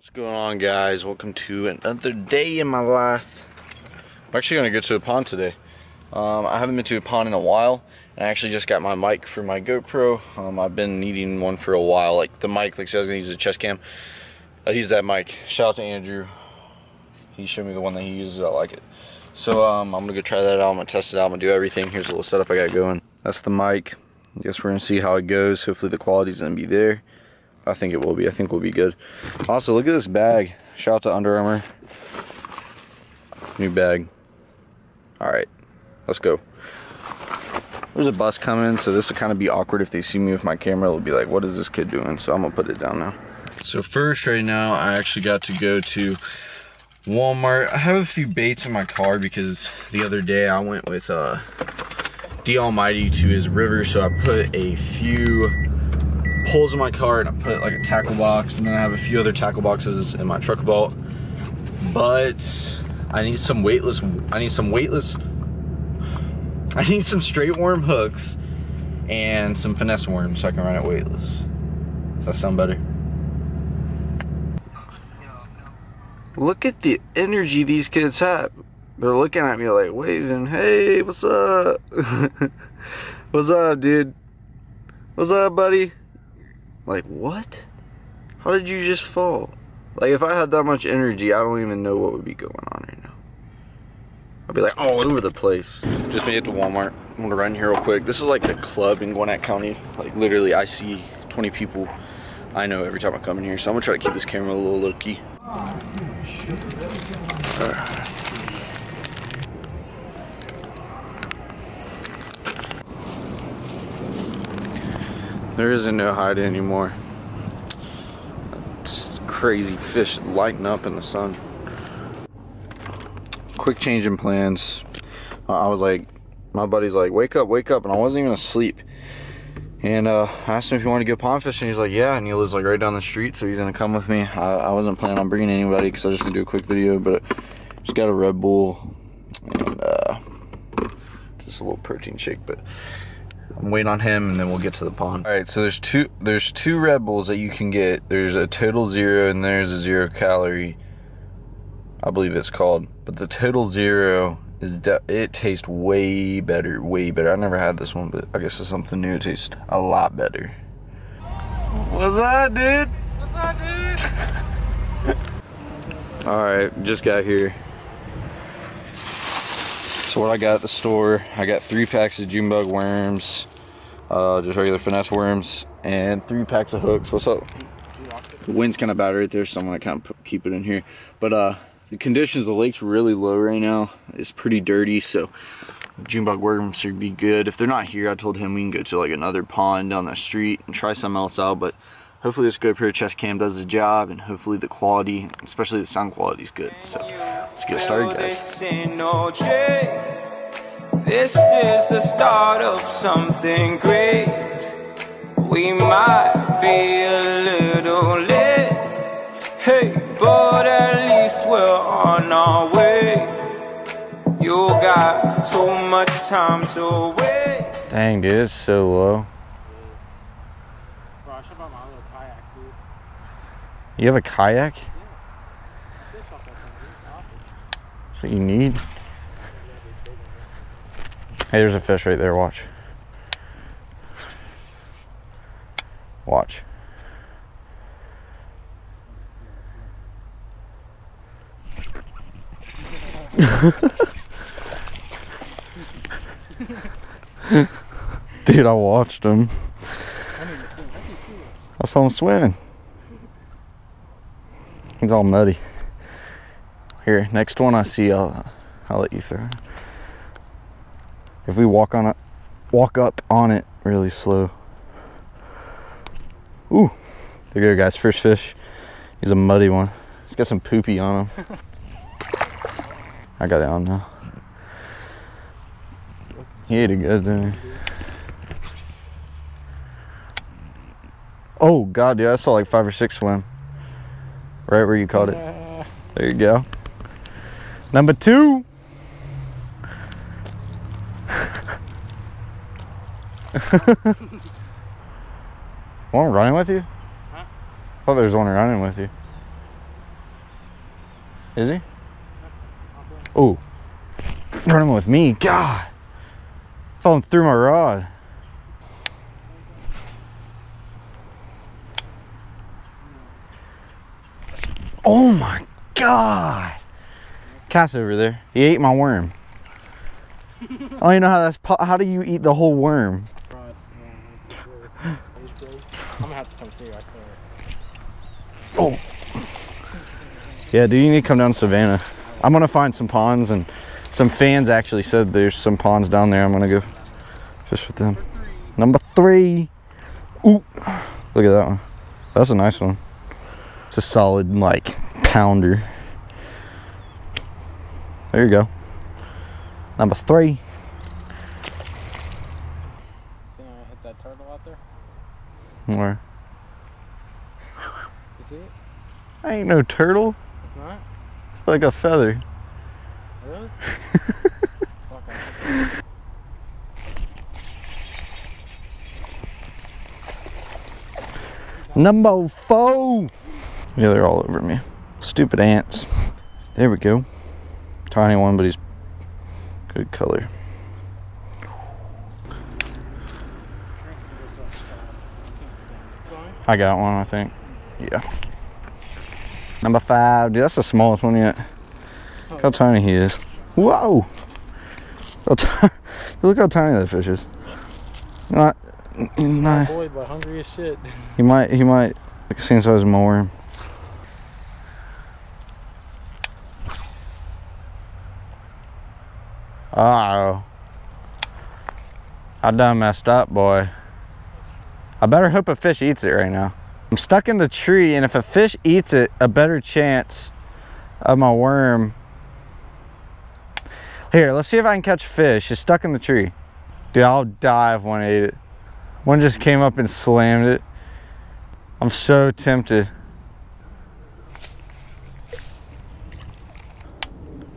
What's going on guys? Welcome to another day in my life. I'm actually going to go to a pond today. Um, I haven't been to a pond in a while. And I actually just got my mic for my GoPro. Um, I've been needing one for a while. Like the mic, like says I use a chest cam. I use that mic. Shout out to Andrew. He showed me the one that he uses. I like it. So um, I'm going to go try that out. I'm going to test it out. I'm going to do everything. Here's a little setup I got going. That's the mic. I guess we're going to see how it goes. Hopefully the quality's going to be there. I think it will be. I think we'll be good. Also, look at this bag. Shout out to Under Armour. New bag. Alright, let's go. There's a bus coming, so this will kind of be awkward if they see me with my camera. They'll be like, what is this kid doing? So I'm to put it down now. So first, right now, I actually got to go to Walmart. I have a few baits in my car because the other day I went with uh, D Almighty to his river, so I put a few holes in my car and I put like a tackle box and then I have a few other tackle boxes in my truck vault. But I need some weightless, I need some weightless, I need some straight worm hooks and some finesse worms so I can run it weightless. Does that sound better? Look at the energy these kids have. They're looking at me like waving, hey, what's up? what's up, dude? What's up, buddy? Like, what? How did you just fall? Like, if I had that much energy, I don't even know what would be going on right now. I'd be like all over the place. Just made it to Walmart. I'm gonna run here real quick. This is like the club in Gwinnett County. Like, literally, I see 20 people I know every time I come in here. So I'm gonna try to keep this camera a little low-key. Uh, There isn't no hiding anymore. Crazy fish lighting up in the sun. Quick change in plans. I was like, my buddy's like, wake up, wake up. And I wasn't even asleep. And uh, I asked him if he wanted to go pond fishing. He's like, yeah. And he lives like right down the street. So he's going to come with me. I, I wasn't planning on bringing anybody because I just going to do a quick video. But just got a Red Bull and uh, just a little protein shake. But I'm waiting on him and then we'll get to the pond. All right, so there's two there's two Red Bulls that you can get. There's a total zero and there's a zero calorie. I believe it's called. But the total zero is it tastes way better, way better. I never had this one, but I guess it's something new. It tastes a lot better. What's up, dude? What's up, dude? All right, just got here. So what I got at the store, I got three packs of June bug worms, uh, just regular finesse worms, and three packs of hooks. What's up? The wind's kind of bad right there, so I'm gonna kind of keep it in here. But uh, the conditions, the lake's really low right now. It's pretty dirty, so June bug worms should be good. If they're not here, I told him we can go to like another pond down the street and try something else out. But hopefully this GoPro chest cam does the job, and hopefully the quality, especially the sound quality, is good. So let's get started, guys. This is the start of something great. We might be a little late. Hey, but at least we're on our way. You got too much time to wait. Dang, dude, it's so low. Bro, I should buy my little kayak, dude. You have a kayak? Yeah. Fish off that thing, dude. It's awesome. That's what you need. Hey, there's a fish right there. Watch. Watch. Dude, I watched him. I saw him swimming. He's all muddy. Here, next one I see, I'll, I'll let you throw. If we walk on it, walk up on it really slow. Ooh, there you go, guys. First fish. He's a muddy one. He's got some poopy on him. I got it on now. He ate it good, didn't he? Oh god, dude, I saw like five or six swim. Right where you caught it. There you go. Number two. one running with you? Huh? I thought there was one running with you. Is he? Oh. Running with me. God. Falling through my rod. Oh my God. Cat's over there. He ate my worm. I don't even know how that's. How do you eat the whole worm? Right. Yeah, for sure. He's great. I'm gonna have to come see you. I swear. Oh. Yeah, dude, you need to come down to Savannah. I'm gonna find some ponds, and some fans actually said there's some ponds down there. I'm gonna go fish with them. Number three. Ooh, look at that one. That's a nice one. It's a solid like pounder. There you go. Number three. Think I hit that turtle out there? Where? It? I ain't no turtle. It's not? It's like a feather. Really? Number four. Yeah, they're all over me. Stupid ants. There we go. Tiny one, but he's good color. Thanks for this, can't stand it. Going? I got one, I think. Yeah. Number five. Dude, that's the smallest one yet. Look how tiny he is. Whoa! Look how tiny that fish is. Not, not, boy, but hungry as shit. he might, he might, like, same size as my worm. Oh. I done messed up, boy. I better hope a fish eats it right now. I'm stuck in the tree, and if a fish eats it, a better chance of my worm. Here, let's see if I can catch a fish. It's stuck in the tree. Dude, I'll die if one ate it. One just came up and slammed it. I'm so tempted.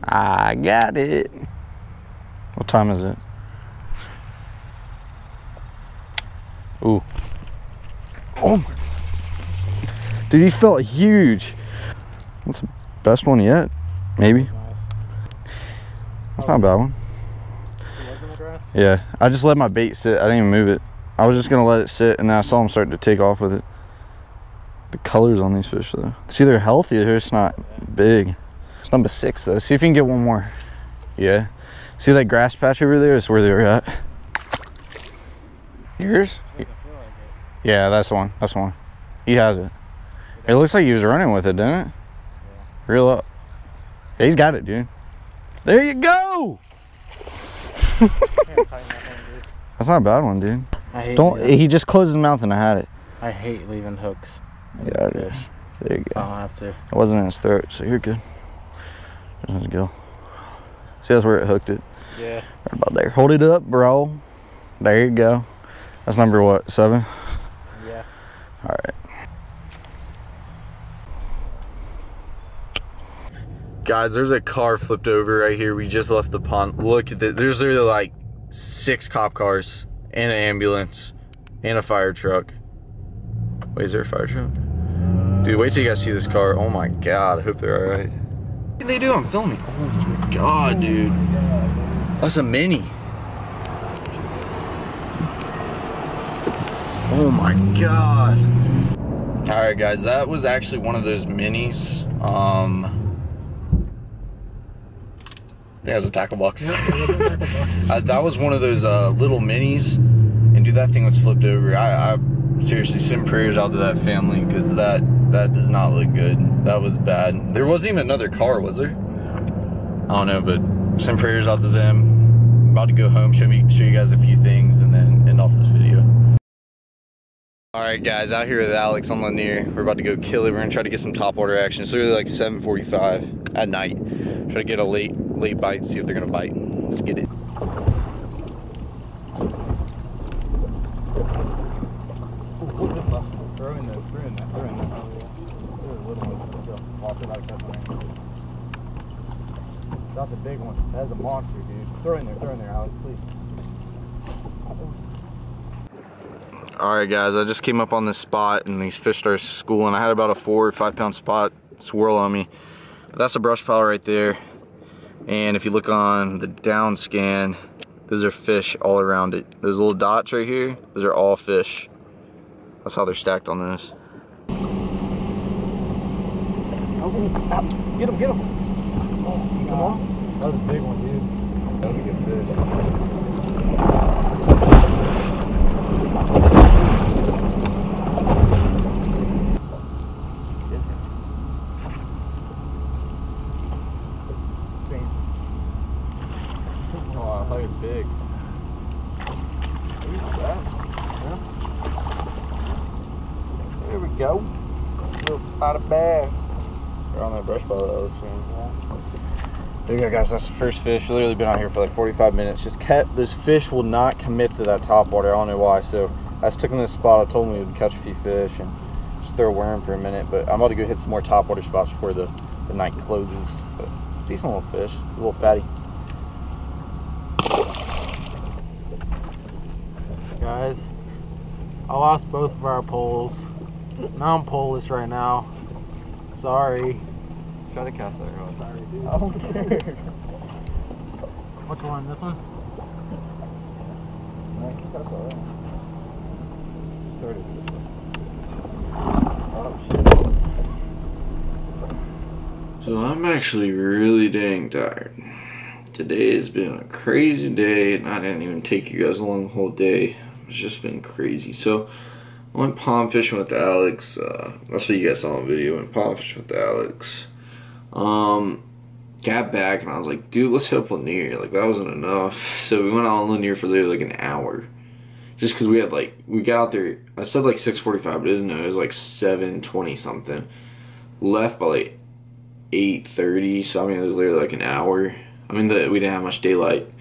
I got it. What time is it? Ooh. Oh my. Dude, he felt huge. That's the best one yet. Maybe. That's not a bad one. Yeah, I just let my bait sit. I didn't even move it. I was just gonna let it sit, and then I saw him starting to take off with it. The colors on these fish, though. See, they're healthy. They're just not big. It's number six, though. See if you can get one more. Yeah. See that grass patch over there? Is where they were at. Yours? Yeah, that's the one. That's the one. He has it. It looks like he was running with it, didn't it? Reel up. Yeah, he's got it, dude. There you go. Can't tighten that thing, dude. That's not a bad one, dude. I hate Don't. leaving- He just closed his mouth and I had it. I hate leaving hooks. Yeah, it is. There you I go. don't have to. It wasn't in his throat, so you're good. Let's go. See, that's where it hooked it. Yeah. Right about there. Hold it up, bro. There you go. That's number what? Seven. Yeah. All right. Guys, there's a car flipped over right here. We just left the pond. Look at that. There's literally like six cop cars and an ambulance and a fire truck. Wait, is there a fire truck? Dude, wait till you guys see this car. Oh my god, I hope they're alright. What did they do? I'm filming. Oh my god, dude. That's a mini. Oh my god. Alright guys, that was actually one of those minis. Um it has a tackle box. Uh, that was one of those uh, little minis, and dude, that thing was flipped over. I, I seriously send prayers out to that family because that that does not look good. That was bad. There wasn't even another car, was there? I don't know, but send prayers out to them. I'm about to go home, show me, show you guys a few things, and then end off this video. All right, guys, out here with Alex on Lanier. We're about to go kill it. We're gonna try to get some top water action. It's literally like 7:45 at night. Try to get a late, late bite. See if they're gonna bite. Let's get it. That's a big one. That's a monster, dude. Throw in there, throw in there, Alex, please. All right, guys, I just came up on this spot and these fish started schooling. I had about a four or five pound spot swirl on me. that's a brush pile right there. And if you look on the down scan, those are fish all around it. Those little dots right here, those are all fish. That's how they're stacked on this. Get him, get him. Oh, come on. That was a big one, dude. That was a good fish. Was big. There we go. Little spotted bass. They're on that brush pile that I was saying. There you go, guys. That's the first fish. Literally been out here for like 45 minutes. Just kept this fish will not commit to that top water. I don't know why. So I just took him this spot. I told him we would catch a few fish and just throw a worm for a minute. But I'm about to go hit some more top water spots before the, the night closes. But decent little fish, a little fatty. Guys, I lost both of our poles. Now I'm poleless right now. Sorry. Try to cast that rod. Sorry, dude. I don't care. Which one? This one? So I'm actually really dang tired. Today has been a crazy day, and I didn't even take you guys along the whole day. It's just been crazy. So I went pond fishing with Alex. Uh, I'll show you guys saw the video. Went pond fishing with Alex. Um, got back and I was like, dude, let's hit up Lanier. Like that wasn't enough. So we went on Lanier for literally like an hour. Just because we had like we got out there. I said like 6:45, but it isn't. It was like 7:20 something. Left by like 8:30. So I mean, it was literally like an hour. I mean, the, we didn't have much daylight.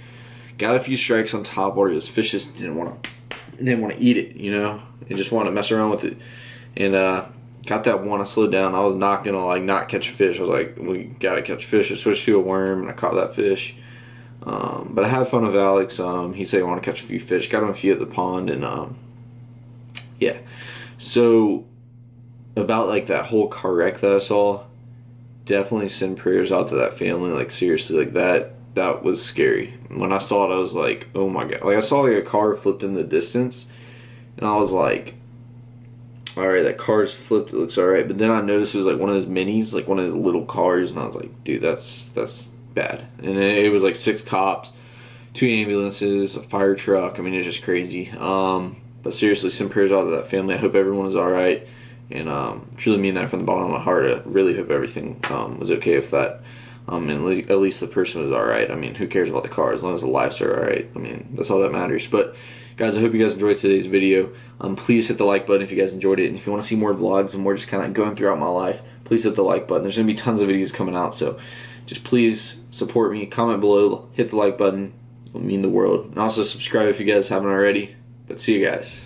Got a few strikes on top water. Those fish just didn't want to didn't want to eat it. You know, they just wanted to mess around with it. And uh, got that one. I slowed down. I was not gonna like not catch a fish. I was like, we gotta catch fish. I switched to a worm and I caught that fish. Um, but I had fun with Alex. Um, he said he wanted to catch a few fish. Got him a few at the pond, and um, yeah. So about like that whole car wreck that I saw, definitely send prayers out to that family. Like seriously, like that that was scary. When I saw it, I was like, oh my god! Like I saw like a car flipped in the distance, and I was like, all right, that car's flipped. It looks all right. But then I noticed it was like one of those minis, like one of those little cars, and I was like, dude, that's that's bad. And it, it was like six cops, two ambulances, a fire truck. I mean, it's just crazy. Um, but seriously, send prayers out to that family. I hope everyone is all right. And um, truly mean that from the bottom of my heart. I really hope everything um, was okay with that. Um, and le- at least the person was all right. I mean, who cares about the car as long as the lives are all right? I mean, that's all that matters. But guys, I hope you guys enjoyed today's video. Um, please hit the like button if you guys enjoyed it, and if you want to see more vlogs and more just kind of going throughout my life, please hit the like button. There's gonna be tons of videos coming out, so just please support me. Comment below, hit the like button. It'll mean the world, and also subscribe if you guys haven't already. But see you guys.